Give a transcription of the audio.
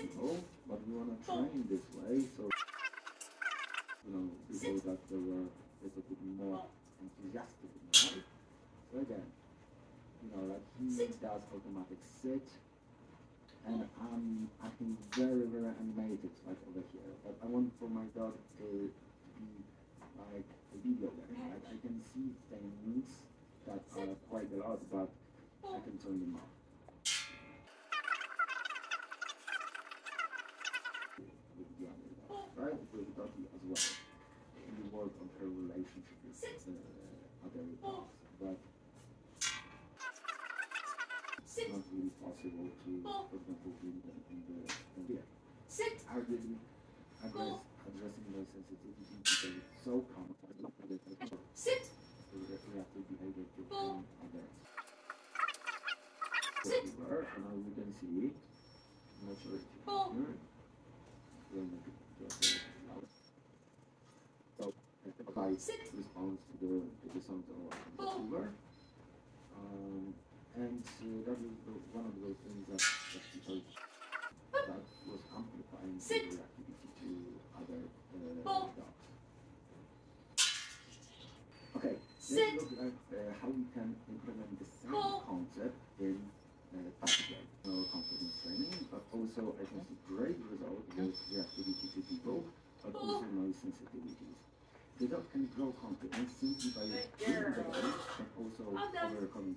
people, oh, but we want to train this way, so you know people that they were a little bit more enthusiastic about it. So again, you know, like he does automatic sit, and I'm acting very, very animated, like over here. But I want for my dog to, to be like a video game. Like I can see things that are quite a lot, but I can turn them off. With the other dog, right? With doggy as well. We work on her relationship with uh, other dogs, but Sit. not really possible to, for example, in the, in the, in the Sit. how did we address addressing the sensitivity because it's so complex that it's Sit. reactive behavior to others. Sit. And now we can see I'm not sure if you can hear it. We'll make it just a little louder. So the bite Sit. responds to the to the sound of the receiver. Um, and uh, that is the, one of those things that, that that was amplifying the Sit. reactivity to other uh, dogs. Okay, Sit. let's look at uh, how we can implement the same Ball. concept in uh. No confidence training, but also I can see great result with reactivity to people, but also noise sensitivities. Oh, the dog can grow confidence simply by doing the game, but also overcoming